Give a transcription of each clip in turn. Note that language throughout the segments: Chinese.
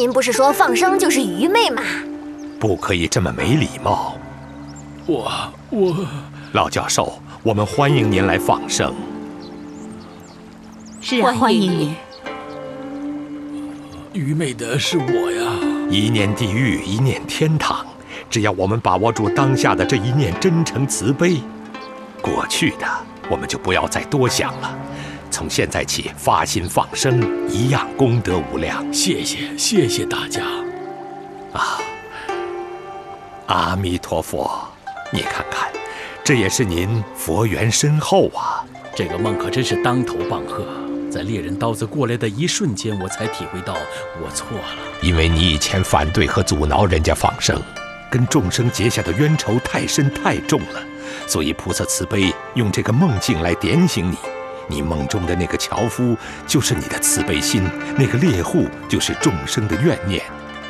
您不是说放生就是愚昧吗？不可以这么没礼貌。我我，老教授，我们欢迎您来放生。是啊，欢迎你。愚昧的是我呀！一念地狱，一念天堂。只要我们把握住当下的这一念真诚慈悲，过去的我们就不要再多想了。从现在起发心放生，一样功德无量。谢谢，谢谢大家。啊，阿弥陀佛，你看看，这也是您佛缘深厚啊。这个梦可真是当头棒喝，在猎人刀子过来的一瞬间，我才体会到我错了。因为你以前反对和阻挠人家放生，跟众生结下的冤仇太深太重了，所以菩萨慈悲用这个梦境来点醒你。你梦中的那个樵夫，就是你的慈悲心；那个猎户，就是众生的怨念。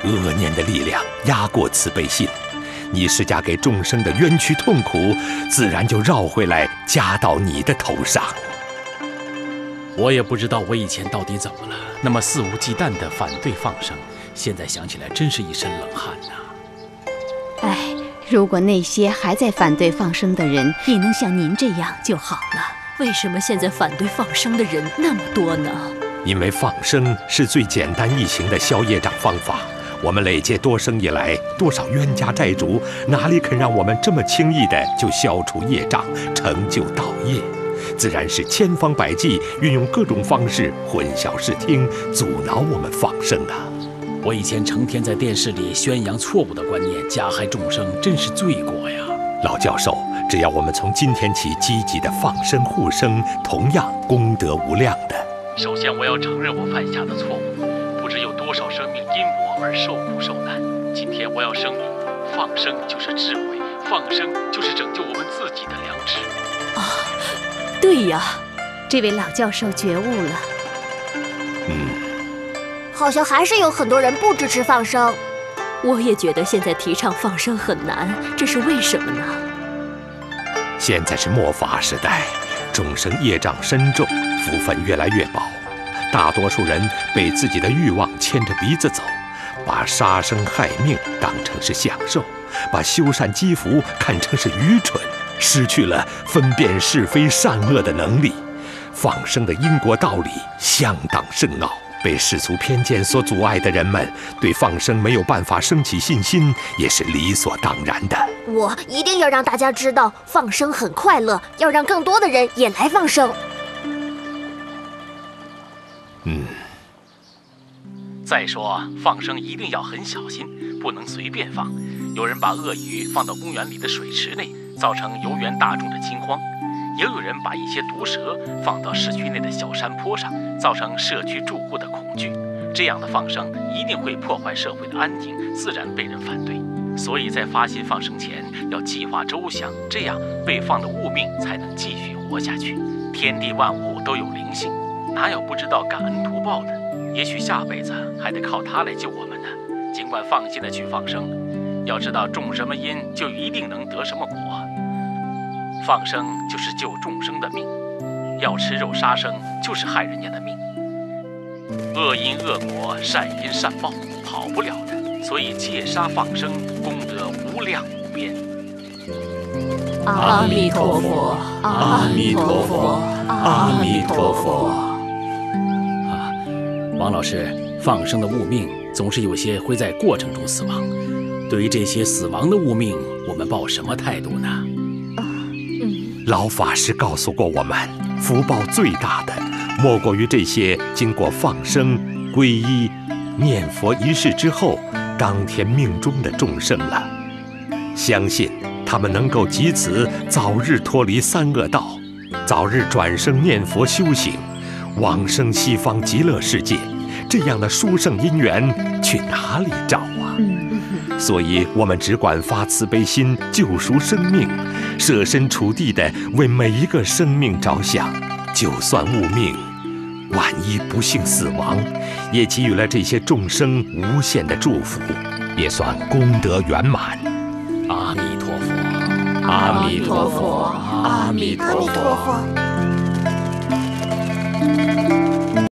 恶念的力量压过慈悲心，你施加给众生的冤屈痛苦，自然就绕回来加到你的头上。我也不知道我以前到底怎么了，那么肆无忌惮地反对放生，现在想起来真是一身冷汗呐。哎，如果那些还在反对放生的人也能像您这样就好了。为什么现在反对放生的人那么多呢？因为放生是最简单易行的消业障方法。我们累劫多生以来，多少冤家债主，哪里肯让我们这么轻易的就消除业障、成就道业？自然是千方百计，运用各种方式混淆视听，阻挠我们放生啊！我以前成天在电视里宣扬错误的观念，加害众生，真是罪过呀！老教授。只要我们从今天起积极的放生护生，同样功德无量的。首先，我要承认我犯下的错误，不知有多少生命因我而受苦受难。今天我要声明，放生就是智慧，放生就是拯救我们自己的良知。啊，对呀，这位老教授觉悟了。嗯，好像还是有很多人不支持放生。我也觉得现在提倡放生很难，这是为什么呢？现在是末法时代，众生业障深重，福分越来越薄，大多数人被自己的欲望牵着鼻子走，把杀生害命当成是享受，把修善积福看成是愚蠢，失去了分辨是非善恶的能力，放生的因果道理相当深奥。被世俗偏见所阻碍的人们，对放生没有办法升起信心，也是理所当然的。我一定要让大家知道，放生很快乐，要让更多的人也来放生。嗯。再说，放生一定要很小心，不能随便放。有人把鳄鱼放到公园里的水池内，造成游园大众的惊慌。也有人把一些毒蛇放到市区内的小山坡上，造成社区住户的恐惧。这样的放生一定会破坏社会的安静，自然被人反对。所以在发心放生前要计划周详，这样被放的物命才能继续活下去。天地万物都有灵性，哪有不知道感恩图报的？也许下辈子还得靠它来救我们呢。尽管放心的去放生，要知道种什么因就一定能得什么果。放生就是救众生的命，要吃肉杀生就是害人家的命。恶因恶果，善因善报，跑不了的。所以戒杀放生，功德无量无边。阿弥陀佛，阿弥陀佛，阿弥陀佛。啊，王老师，放生的物命总是有些会在过程中死亡。对于这些死亡的物命，我们抱什么态度呢？老法师告诉过我们，福报最大的，莫过于这些经过放生、皈依、念佛一事之后，当天命中的众生了。相信他们能够藉此早日脱离三恶道，早日转生念佛修行，往生西方极乐世界。这样的殊胜因缘去哪里找啊？所以，我们只管发慈悲心，救赎生命，设身处地的为每一个生命着想。就算误命，万一不幸死亡，也给予了这些众生无限的祝福，也算功德圆满。阿弥陀佛，阿弥陀佛，阿弥陀佛。